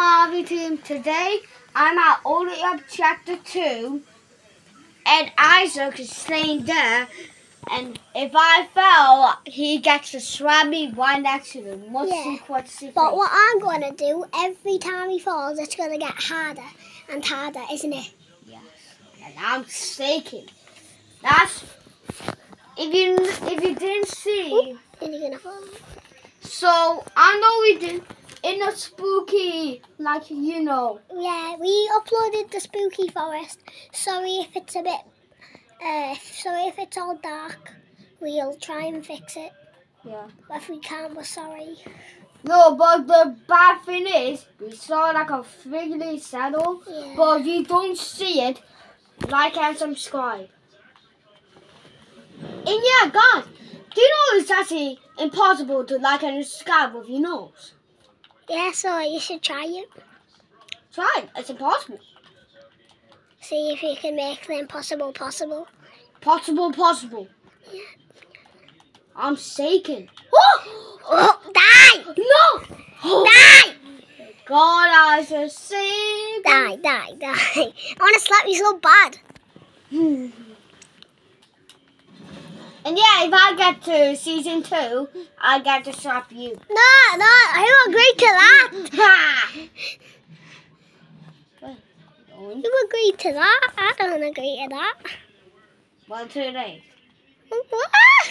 Marvy team. Today I'm at Only Up Chapter 2 and Isaak is staying there and if I fell, he gets to swab me right next to him. What's Yeah. the what's the But what I'm going to do, every time he falls, it's going to get harder and harder, isn't it? Yes. And I'm staking. That's if you if you didn't see And you're going to fall. so I know we did in the spooky like you know. Yeah, we uploaded the Spooky Forest. Sorry if it's a bit, uh, sorry if it's all dark. We'll try and fix it. Yeah. But if we can't, we're sorry. No, but the bad thing is, we saw like a fiddly saddle, Yeah. but if you don't see it, like and subscribe. And yeah, guys, do you know it's actually impossible to like and subscribe with your nose? Yeah, so you should try it. Try it, it's impossible. See if you can make the impossible possible. Possible, possible. Yeah. I'm shaking. Oh! Oh, die! No! Die! God, I just sing. Die, die, die. I want to slap you so bad. If I get to season two, I get to slap you. No, no, I don't agree to that. You agree to that? I don't agree to that. One, two, three. What?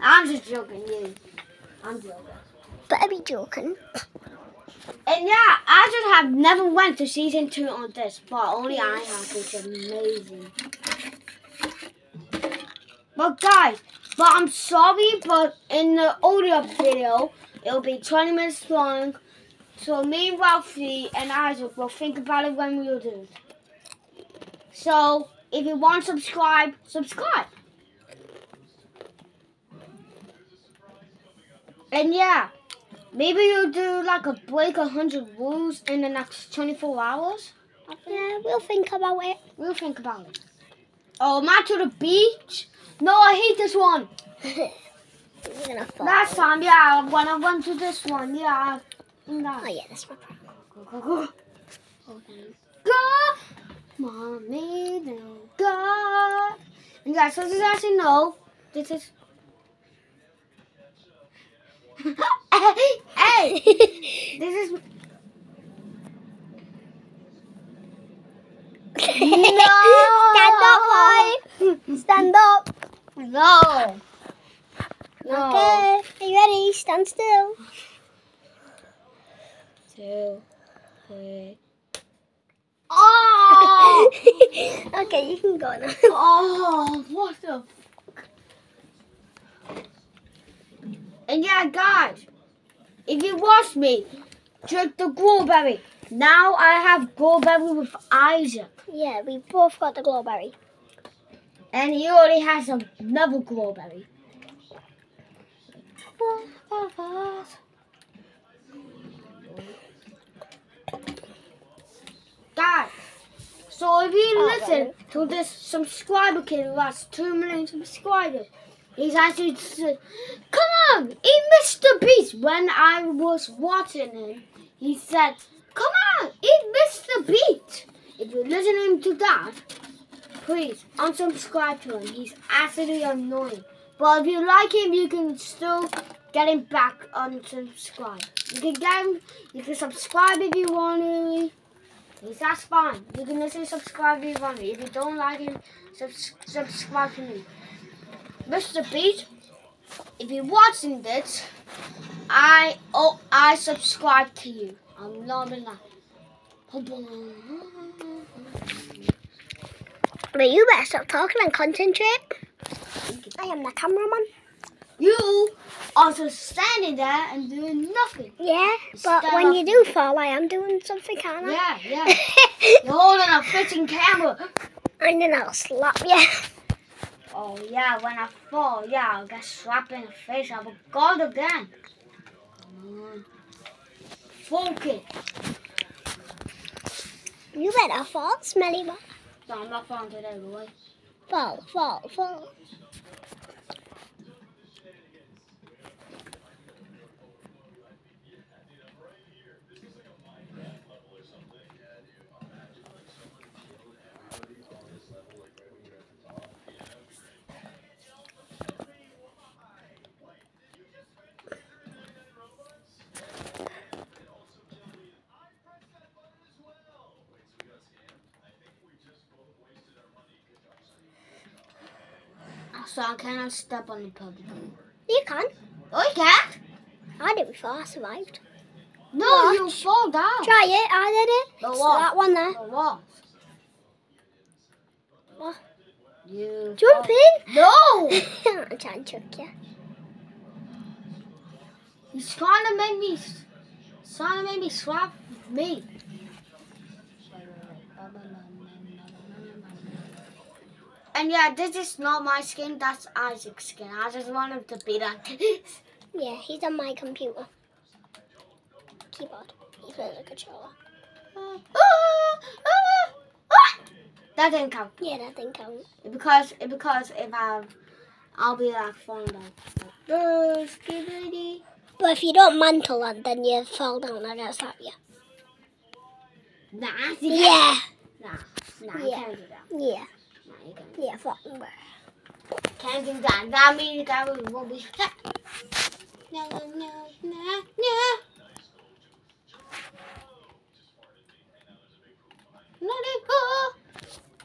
I'm just joking, you. I'm joking. Better be joking. And yeah, I just have never went to season two on this, but only I have, is amazing. But guys, but I'm sorry, but in the audio video, it'll be 20 minutes long. So me, Ralphie, and Isaak will think about it when we'll do it. So if you want to subscribe, subscribe. And yeah, maybe you'll do like a break 100 rules in the next 24 hours. Yeah, we'll think about it. We'll think about it. Oh, am I to the beach? No, I hate this one. Last time, yeah, when I went to this one, yeah. No. Oh yeah, that's my problem. Go, go, go. Go, mommy, now go. And guys, so this is actually no. This is. hey, hey, this is. Stand up, boy. Stand up. No. No. Okay. Are you ready? Stand still. Two, three. Oh! okay, you can go now. oh, what the? And yeah, guys, if you watch me drink the glowberry, now I have glowberry with Isaak. Yeah, we both got the glowberry. And he already has another glowberry. Guys, so if you Oh, listen to this subscriber kid who has 2 million subscribers, he's actually said, Come on, eat Mr. Beast. When I was watching him, he said, Come on, eat Mr. Beast. If you're listening to that, please unsubscribe to him. He's absolutely annoying. But if you like him, you can still get him back unsubscribe. You can get him, you can subscribe if you want to. That's fine. You can listen subscribe if you want to. If you don't like him, subs- subscribe to me. Mr. Beat, if you're watching this, I oh I subscribe to you. I'm a lie. But you better stop talking and concentrate. I am the cameraman. You are just standing there and doing nothing. Yeah, but Stand when you do fall, I am doing something, can't I? Yeah, yeah. You're holding a fishing camera. and then I'll slap you. Oh yeah, when I fall, yeah, I'll get slapped in the face. I will go again. Mm. Focus. You better fall, smelly one. No, I'm not falling today, boy. Fall, so I cannot step on the puppy. You can. Oh, you can't? I did it before. I survived. No, What? you fall down. Try it. I did it. The It's what? that one there. The wall. What? You Jump in. No! I'm trying to chuck you. He's trying to make me, he's trying to make me swap me. And yeah, this is not my skin, that's Isaak's skin. I just want him to be like this. Yeah, he's on my computer. Keyboard. He's with a controller. Ah, ah, ah, that didn't count. Yeah, that didn't counts. Because because if I I'll be like falling down. But if you don't mantle on, then you fall down. I stop you. Nah. Yeah. Nah, nah, Yeah. can't do that. Yeah. Yeah, fucking bear. Can't do that. That means that we will be. No, no, no, no, no. Let it go.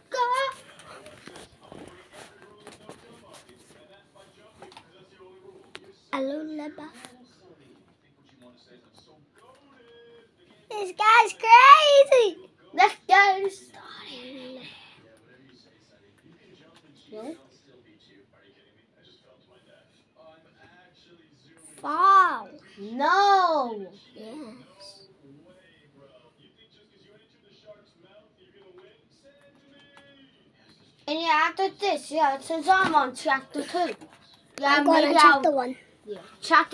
Go. Hello, Leba. This guy's crazy. Let's get No? Fall. No. Yes. And yeah, after this, yeah, since I'm on chapter two. Yeah, I'm going maybe on I'll- chapter one. Yeah, chapter